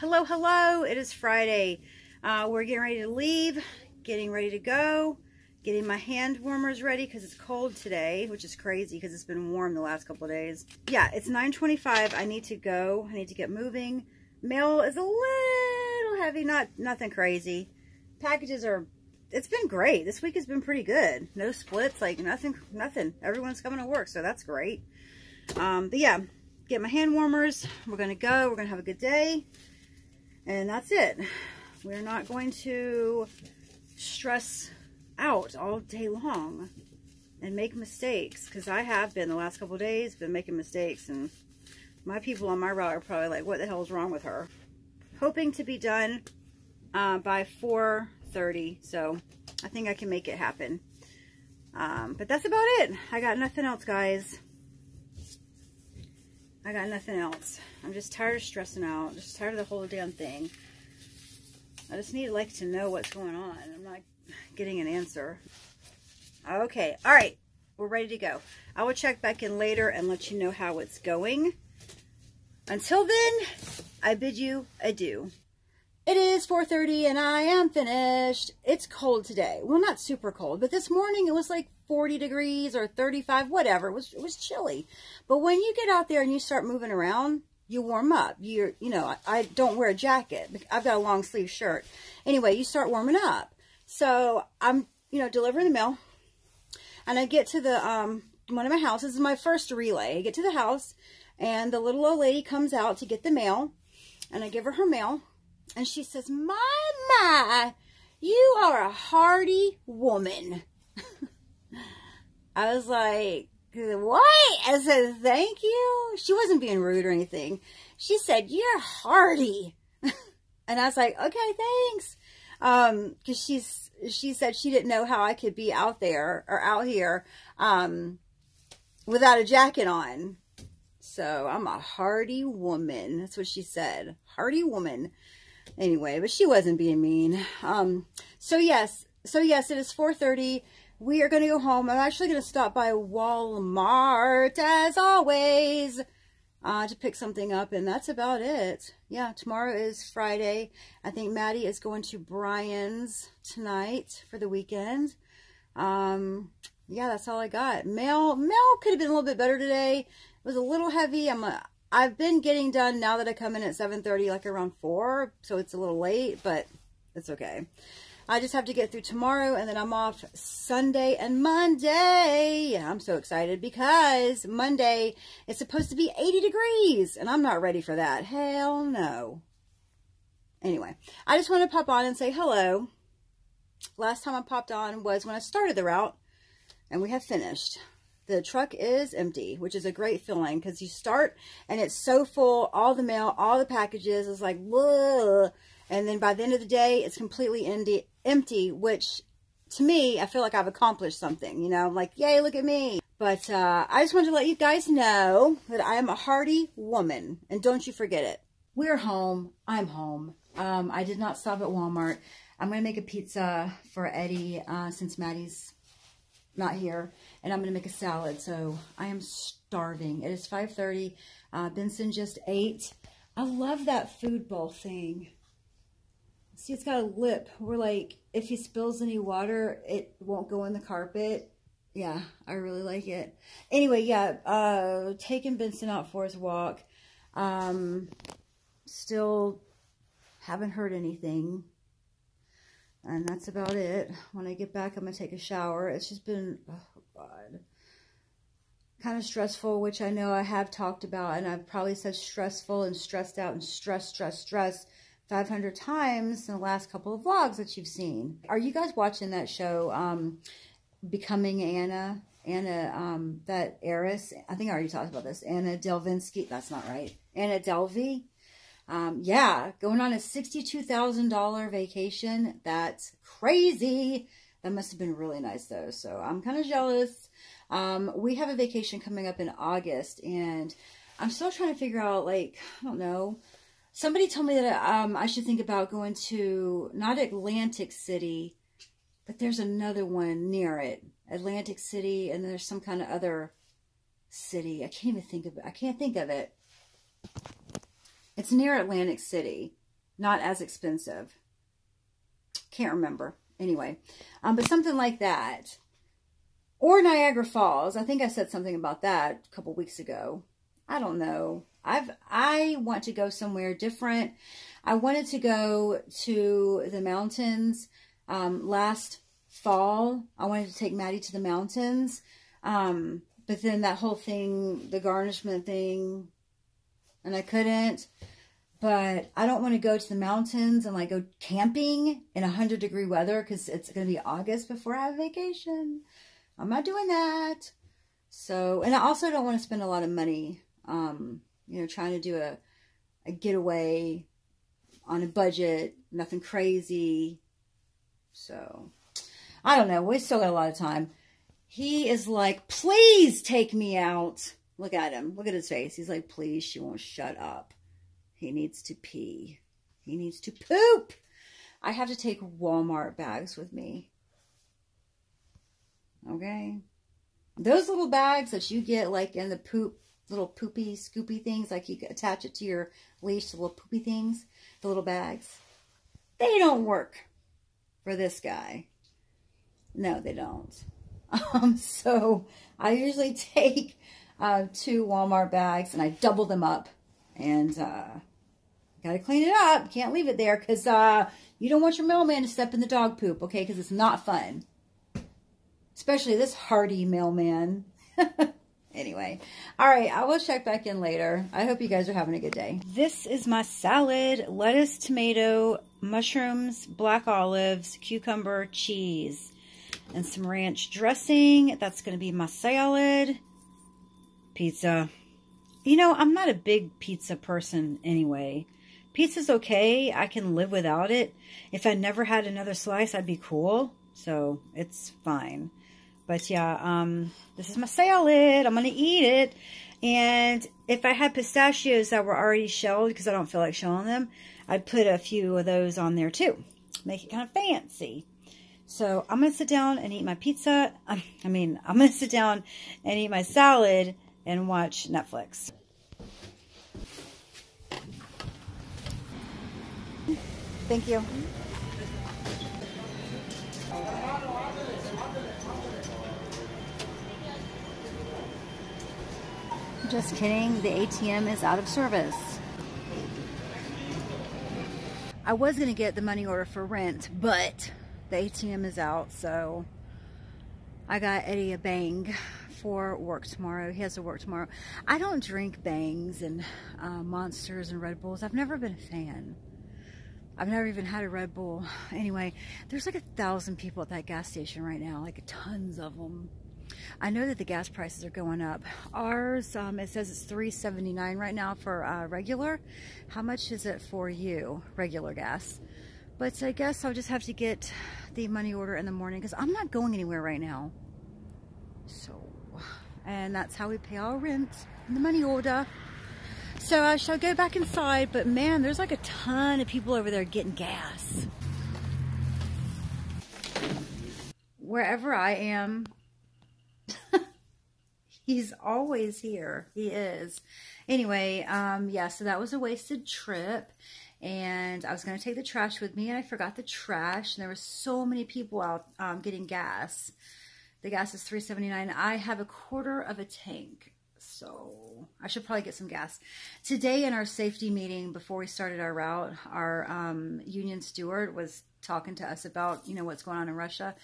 Hello, hello. It is Friday. Uh, we're getting ready to leave, getting ready to go, getting my hand warmers ready because it's cold today, which is crazy because it's been warm the last couple of days. Yeah, it's 9.25. I need to go. I need to get moving. Mail is a little heavy, not nothing crazy. Packages are, it's been great. This week has been pretty good. No splits, like nothing, nothing. Everyone's coming to work, so that's great. Um, but yeah, get my hand warmers. We're going to go. We're going to have a good day. And that's it. We're not going to stress out all day long and make mistakes because I have been the last couple days been making mistakes and my people on my route are probably like what the hell is wrong with her? Hoping to be done uh, by 4:30, so I think I can make it happen. Um, but that's about it. I got nothing else guys I got nothing else. I'm just tired of stressing out. Just tired of the whole damn thing. I just need like to know what's going on. I'm not getting an answer. Okay. All right. We're ready to go. I will check back in later and let you know how it's going. Until then, I bid you adieu. It is 4.30 and I am finished. It's cold today. Well, not super cold, but this morning it was like 40 degrees or 35, whatever. It was, it was chilly. But when you get out there and you start moving around, you warm up. You're, you know, I, I don't wear a jacket. I've got a long sleeve shirt. Anyway, you start warming up. So I'm, you know, delivering the mail and I get to the, um, one of my houses. Is my first relay. I get to the house and the little old lady comes out to get the mail and I give her her mail and she says, my, my, you are a hardy woman. I was like, what? I said, thank you. She wasn't being rude or anything. She said, you're hardy. and I was like, okay, thanks. Um, cause she's, she said she didn't know how I could be out there or out here, um, without a jacket on. So I'm a hardy woman. That's what she said. Hardy woman anyway, but she wasn't being mean. Um, so yes, so yes, it is 4.30. We are going to go home. I'm actually going to stop by Walmart, as always, uh, to pick something up, and that's about it. Yeah, tomorrow is Friday. I think Maddie is going to Brian's tonight for the weekend. Um, yeah, that's all I got. Mail, mail could have been a little bit better today. It was a little heavy. I'm a, I've been getting done now that I come in at 7.30, like around 4, so it's a little late, but it's okay. I just have to get through tomorrow, and then I'm off Sunday and Monday. I'm so excited because Monday is supposed to be 80 degrees, and I'm not ready for that. Hell no. Anyway, I just want to pop on and say hello. Last time I popped on was when I started the route, and we have finished the truck is empty, which is a great feeling because you start and it's so full, all the mail, all the packages is like, whoa. And then by the end of the day, it's completely empty, empty, which to me, I feel like I've accomplished something, you know, I'm like, yay, look at me. But uh, I just wanted to let you guys know that I am a hardy woman, and don't you forget it. We're home. I'm home. Um, I did not stop at Walmart. I'm going to make a pizza for Eddie uh, since Maddie's not here. And I'm going to make a salad. So I am starving. It is 5.30. Uh, Benson just ate. I love that food bowl thing. See, it's got a lip where, like, if he spills any water, it won't go in the carpet. Yeah, I really like it. Anyway, yeah, uh, taking Benson out for his walk. Um, still haven't heard anything. And that's about it. When I get back, I'm going to take a shower. It's just been, oh God, kind of stressful, which I know I have talked about. And I've probably said stressful and stressed out and stress, stress, stress 500 times in the last couple of vlogs that you've seen. Are you guys watching that show, um, Becoming Anna? Anna, um, that heiress, I think I already talked about this. Anna Delvinsky, that's not right. Anna Delvey, um, yeah, going on a $62,000 vacation. That's crazy. That must have been really nice though. So I'm kind of jealous. Um, we have a vacation coming up in August and I'm still trying to figure out like, I don't know. Somebody told me that um, I should think about going to not Atlantic City, but there's another one near it. Atlantic City and there's some kind of other city. I can't even think of it. I can't think of it. It's near Atlantic City. not as expensive. Can't remember. Anyway, um, but something like that. Or Niagara Falls. I think I said something about that a couple weeks ago. I don't know. I've I want to go somewhere different. I wanted to go to the mountains um, last fall. I wanted to take Maddie to the mountains. Um, but then that whole thing, the garnishment thing, and I couldn't. But I don't want to go to the mountains and like go camping in 100 degree weather because it's going to be August before I have vacation. I'm not doing that. So, and I also don't want to spend a lot of money, um, you know, trying to do a, a getaway on a budget, nothing crazy. So, I don't know. We still got a lot of time. He is like, please take me out. Look at him. Look at his face. He's like, please, she won't shut up. He needs to pee. He needs to poop. I have to take Walmart bags with me. Okay? Those little bags that you get like in the poop, little poopy, scoopy things, like you attach it to your leash, the little poopy things, the little bags. They don't work for this guy. No, they don't. Um, so I usually take uh, two Walmart bags and I double them up and uh, got to clean it up. Can't leave it there because uh, you don't want your mailman to step in the dog poop, okay? Because it's not fun. Especially this hardy mailman. anyway, all right, I will check back in later. I hope you guys are having a good day. This is my salad, lettuce, tomato, mushrooms, black olives, cucumber, cheese, and some ranch dressing. That's going to be my salad. Pizza. You know, I'm not a big pizza person anyway. Pizza's okay. I can live without it. If I never had another slice, I'd be cool. So it's fine. But yeah, um, this is my salad. I'm going to eat it. And if I had pistachios that were already shelled, because I don't feel like shelling them, I'd put a few of those on there too. Make it kind of fancy. So I'm going to sit down and eat my pizza. I mean, I'm going to sit down and eat my salad and watch Netflix. Thank you. Just kidding, the ATM is out of service. I was to get the money order for rent, but the ATM is out, so I got Eddie a bang for work tomorrow. He has to work tomorrow. I don't drink bangs and uh, monsters and Red Bulls. I've never been a fan. I've never even had a Red Bull. Anyway, there's like a thousand people at that gas station right now, like tons of them. I know that the gas prices are going up. Ours, um, it says it's $3.79 right now for uh, regular. How much is it for you, regular gas? But I guess I'll just have to get the money order in the morning because I'm not going anywhere right now. So, and that's how we pay our rent and the money order. So I shall go back inside, but man, there's like a ton of people over there getting gas. Wherever I am, he's always here. He is. Anyway, um, yeah, so that was a wasted trip. And I was going to take the trash with me, and I forgot the trash. And there were so many people out um, getting gas. The gas is three seventy nine. I have a quarter of a tank so I should probably get some gas. Today in our safety meeting before we started our route, our um, union steward was talking to us about, you know, what's going on in Russia.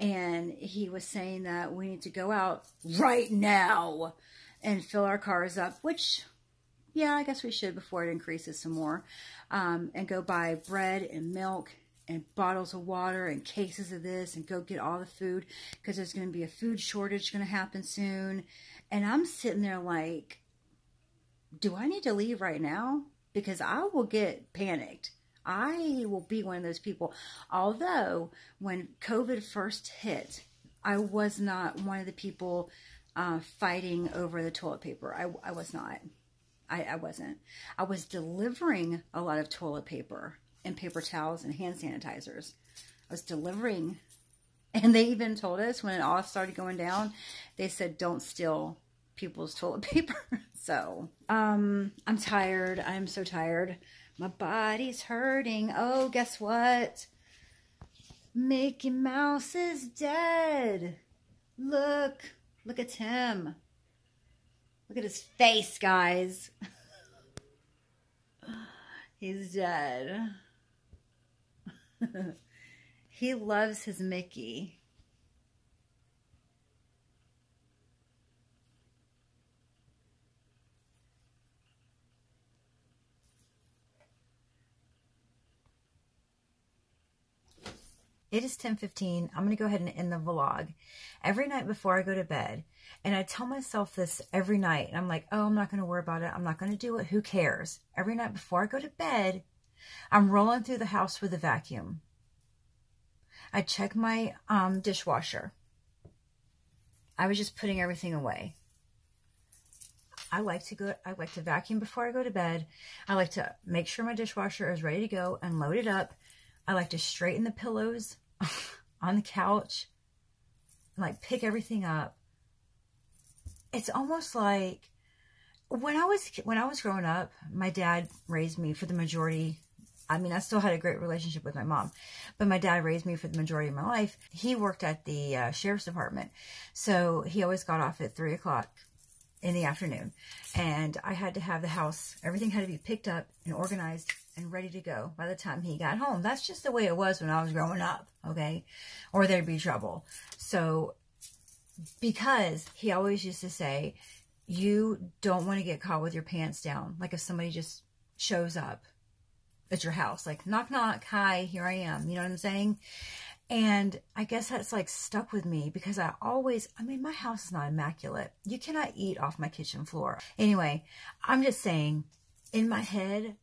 And he was saying that we need to go out right now and fill our cars up, which, yeah, I guess we should before it increases some more. Um, and go buy bread and milk and bottles of water and cases of this and go get all the food because there's going to be a food shortage going to happen soon and I'm sitting there like, do I need to leave right now? Because I will get panicked. I will be one of those people. Although, when COVID first hit, I was not one of the people uh, fighting over the toilet paper. I, I was not. I, I wasn't. I was delivering a lot of toilet paper and paper towels and hand sanitizers. I was delivering and they even told us when it all started going down, they said, don't steal people's toilet paper. so, um, I'm tired. I'm so tired. My body's hurting. Oh, guess what? Mickey Mouse is dead. Look. Look at him. Look at his face, guys. He's dead. he loves his Mickey. It is 10:15. I'm going to go ahead and end the vlog. Every night before I go to bed, and I tell myself this every night, and I'm like, "Oh, I'm not going to worry about it. I'm not going to do it. Who cares?" Every night before I go to bed, I'm rolling through the house with a vacuum. I check my um, dishwasher. I was just putting everything away. I like to go I like to vacuum before I go to bed. I like to make sure my dishwasher is ready to go and load it up. I like to straighten the pillows on the couch, like pick everything up. It's almost like when I was when I was growing up, my dad raised me for the majority. I mean, I still had a great relationship with my mom, but my dad raised me for the majority of my life. He worked at the uh, sheriff's department, so he always got off at three o'clock in the afternoon, and I had to have the house. Everything had to be picked up and organized and ready to go by the time he got home. That's just the way it was when I was growing up, okay? Or there'd be trouble. So, because he always used to say, you don't want to get caught with your pants down. Like if somebody just shows up at your house, like knock, knock, hi, here I am. You know what I'm saying? And I guess that's like stuck with me because I always, I mean, my house is not immaculate. You cannot eat off my kitchen floor. Anyway, I'm just saying, in my head,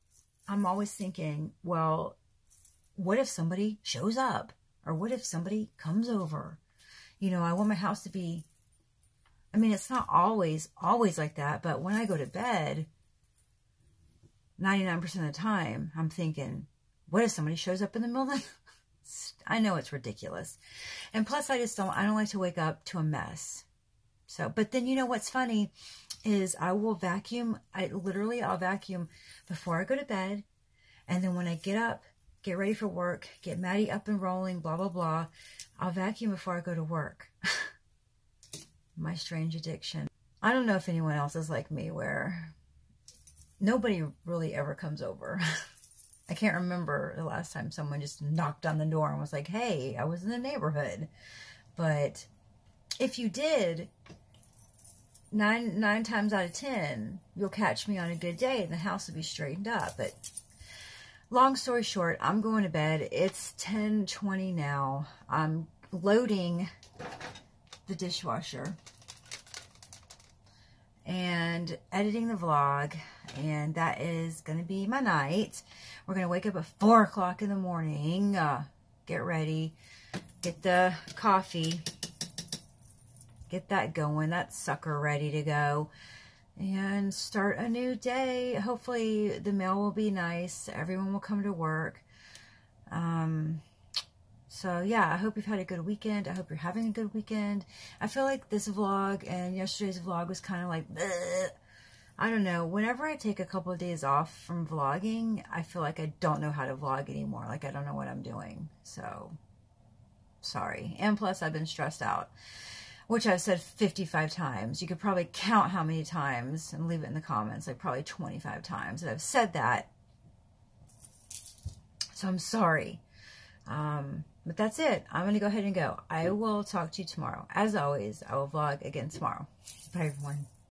I'm always thinking, well, what if somebody shows up? Or what if somebody comes over? You know, I want my house to be, I mean, it's not always, always like that, but when I go to bed, 99% of the time, I'm thinking, what if somebody shows up in the middle of I know it's ridiculous. And plus, I just don't, I don't like to wake up to a mess. So, but then you know what's funny is I will vacuum. I literally, I'll vacuum before I go to bed. And then when I get up, get ready for work, get Maddie up and rolling, blah, blah, blah. I'll vacuum before I go to work. My strange addiction. I don't know if anyone else is like me where nobody really ever comes over. I can't remember the last time someone just knocked on the door and was like, hey, I was in the neighborhood. But if you did, nine nine times out of ten, you'll catch me on a good day and the house will be straightened up. But long story short, I'm going to bed. It's 10:20 now. I'm loading the dishwasher and editing the vlog and that is going to be my night. We're going to wake up at 4 o'clock in the morning, uh, get ready, get the coffee, get that going, that sucker ready to go, and start a new day. Hopefully the mail will be nice. Everyone will come to work. Um, so yeah, I hope you've had a good weekend. I hope you're having a good weekend. I feel like this vlog and yesterday's vlog was kind of like, bleh. I don't know. Whenever I take a couple of days off from vlogging, I feel like I don't know how to vlog anymore. Like I don't know what I'm doing. So sorry. And plus I've been stressed out which I've said 55 times. You could probably count how many times and leave it in the comments, like probably 25 times that I've said that. So I'm sorry. Um, but that's it. I'm going to go ahead and go. I will talk to you tomorrow. As always, I will vlog again tomorrow. Bye, everyone.